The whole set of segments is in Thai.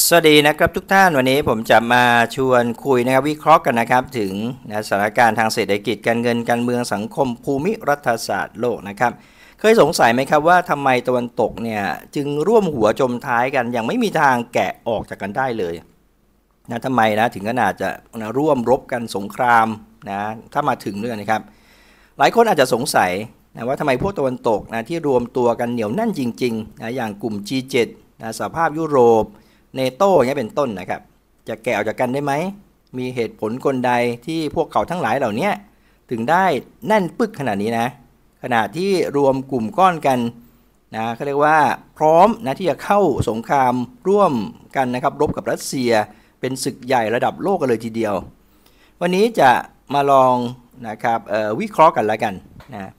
สวัสดีนะครับทุกท่านวันนี้ผมจะมาชวนคุยนะครับวิเคราะห์กันนะครับ ถึงนะสถานการณ์ทางเศรษฐกิจการเงินการเมืองสังคมภูมิรัฐศาสตร์โลกนะครับ เคยสงสัยไหมครับว่าทำไมตะวันตกเนี่ยจึงร่วมหัวจมท้ายกันยังไม่มีทางแกะออกจากกันได้เลยนะทำไมนะถึงขนาดจะนะร่วมรบกันสงครามนะถ้ามาถึงด้วยนะครับ หลายคนอาจจะสงสัยนะว่าทำไมพวกตะวันตกนะที่รวมตัวกันเหนียวแน่นจริงๆนะอย่างกลุ่ม G7 นะสหภาพยุโรป เนโต้อย่างนี้เป็นต้นนะครับ จะแกะออกจากกันได้ไหม มีเหตุผลกลใดที่พวกเขาทั้งหลายเหล่านี้ถึงได้แน่นปึกขนาดนี้นะ ขณะที่รวมกลุ่มก้อนกันนะเขาเรียกว่าพร้อมนะที่จะเข้าสงครามร่วมกันนะครับรบกับรัสเซียเป็นศึกใหญ่ระดับโลกกันเลยทีเดียว วันนี้จะมาลองนะครับวิเคราะห์กันแล้วกันนะ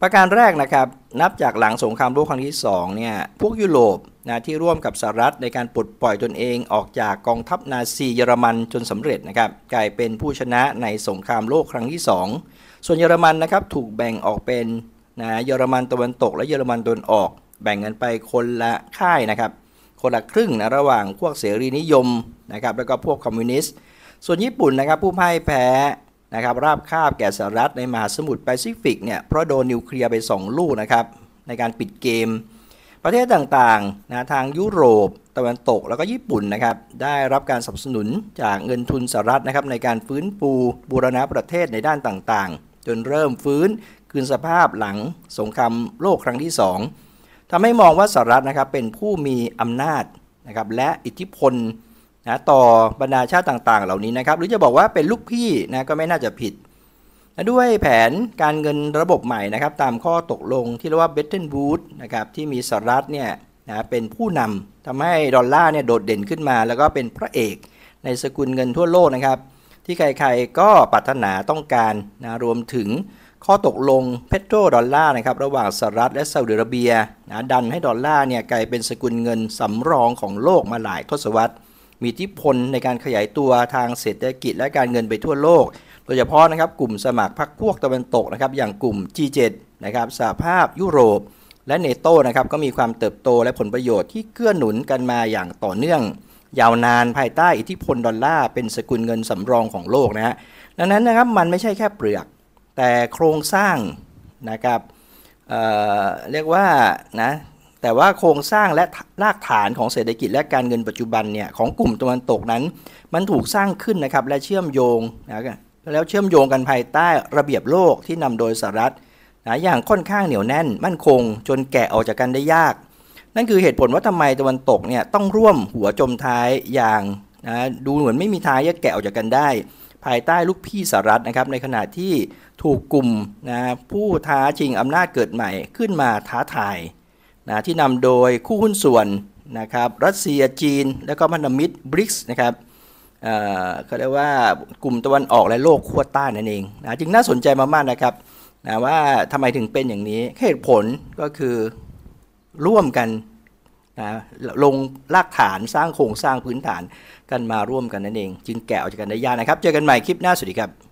ประการแรกนะครับนับจากหลังสงครามโลกครั้งที่2เนี่ยพวกยุโรป นะที่ร่วมกับสหรัฐในการปลดปล่อยตนเองออกจากกองทัพนาซีเยอรมันจนสำเร็จนะครับกลายเป็นผู้ชนะในสงครามโลกครั้งที่ 2 ส่วนเยอรมันนะครับถูกแบ่งออกเป็นนะเยอรมันตะวันตก และเยอรมันตะวันออก แบ่งกันไปคนละค่ายนะครับคนละครึ่งนะระหว่างพวกเสรีนิยมนะครับแล้วก็พวกคอมมิวนิสต์ส่วนญี่ปุ่นนะครับผู้พ่ายแพ้นะครับราบคาบแก่สหรัฐในมหาสมุทรแปซิฟิกเนี่ยเพราะโดนนิวเคลียร์ไป 2 ลูกนะครับในการปิดเกม ประเทศต่างๆนะทางยุโรปตะวันตกแล้วก็ญี่ปุ่นนะครับได้รับการสนับสนุนจากเงินทุนสหรัฐนะครับในการฟื้นฟูบูรณะประเทศในด้านต่างๆ จนเริ่มฟื้นคืนสภาพหลังสงครามโลกครั้งที่ 2ทำให้มองว่าสหรัฐนะครับเป็นผู้มีอำนาจนะครับและอิทธิพลนะต่อบรรดาชาติต่างๆ เหล่านี้นะครับหรือจะบอกว่าเป็นลูกพี่นะก็ไม่น่าจะผิด ด้วยแผนการเงินระบบใหม่นะครับตามข้อตกลงที่เรียกว่าเบตเทนบูธนะครับที่มีสหรัฐเนี่ยนะเป็นผู้นำทำให้ดอลลาร์เนี่ยโดดเด่นขึ้นมา แล้วก็เป็นพระเอกในสกุลเงินทั่วโลกนะครับที่ใครๆก็ปรารถนาต้องการนะรวมถึงข้อตกลงเพโตรดอลลาร์นะครับระหว่างสหรัฐและซาอุดิอาระเบียนะดันให้ดอลลาร์เนี่ยกลายเป็นสกุลเงินสำรองของโลกมาหลายทศวรรษ มีอิทธิพลในการขยายตัวทางเศรษฐกิจและการเงินไปทั่วโลก โดยเฉพาะนะครับกลุ่มสมัครพรรคพวกตะวันตกนะครับอย่างกลุ่ม G7 นะครับสหภาพยุโรป และเนโตนะครับก็มีความเติบโตและผลประโยชน์ที่เกื้อหนุนกันมาอย่างต่อเนื่อง ยาวนานภายใต้อิทธิพลดอลลาร์เป็นสกุลเงินสำรองของโลกนะฮะดังนั้นนะครับมันไม่ใช่แค่เปลือก แต่โครงสร้างนะครับเเรียกว่านะแต่ว่าโครงสร้างและรากฐานของเศรษฐกิจและการเงินปัจจุบันเนี่ยของกลุ่มตะวันตกนั้น มันถูกสร้างขึ้นนะครับและเชื่อมโยงนะ แล้วเชื่อมโยงกันภายใต้ระเบียบโลกที่นำโดยสหรัฐนะอย่างค่อนข้างเหนียวแน่น มั่นคง จนแกะออกจากกันได้ยาก นั่นคือเหตุผลว่าทำไมตะวันตกเนี่ยต้องร่วมหัวจมท้ายอย่างนะดูเหมือนไม่มีทางจะแกะออกจากกันได้ ภายใต้ลูกพี่สหรัฐนะครับในขณะที่ถูกกลุ่มนะผู้ท้าชิงอำนาจเกิดใหม่ขึ้นมาท้าทายนะที่นำโดยคู่หุ้นส่วนนะครับรัสเซียจีน และก็พันธมิตรบริกส์นะครับ เขาเรียกว่ากลุ่มตะวันออกและโลกขั้วใต้นั่นเองนะจึงน่าสนใจมากๆนะครับนะว่าทำไมถึงเป็นอย่างนี้เหตุผลก็คือร่วมกันนะลงรากฐานสร้างโครงสร้างพื้นฐานกันมาร่วมกันนั่นเอง จึงแกะออกจากกันได้ยากนะครับ เจอกันใหม่คลิปหน้าสวัสดีครับ